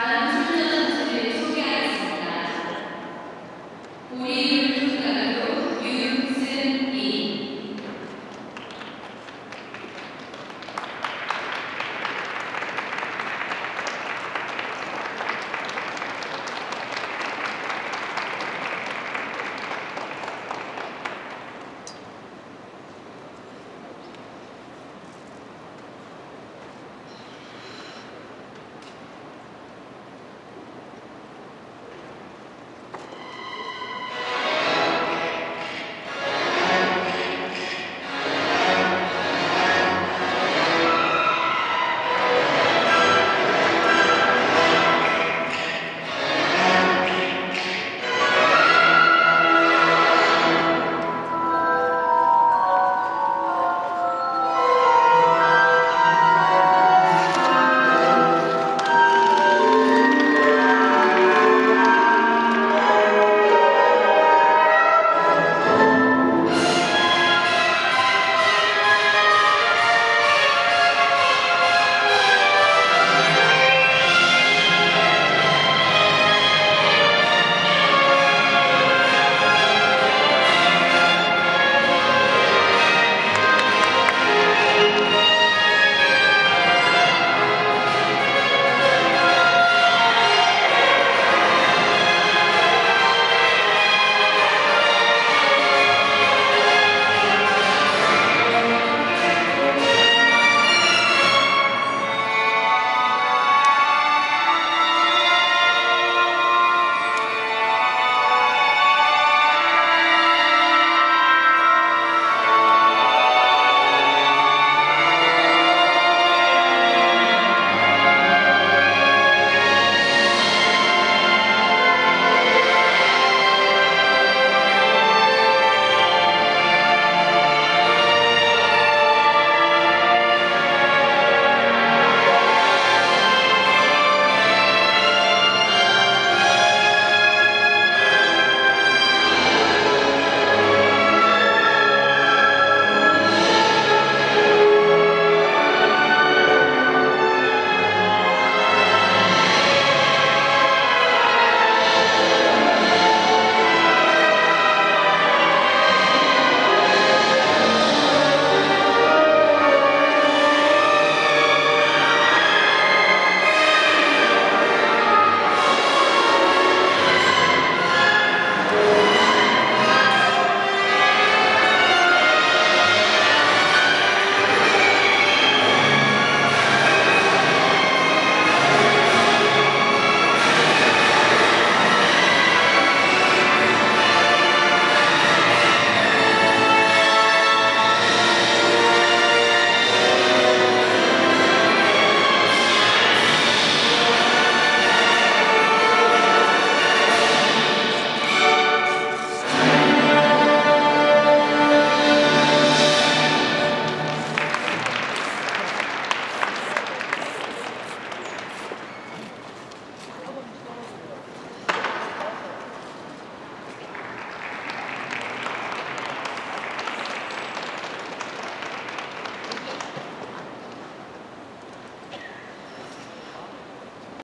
Hallelujah.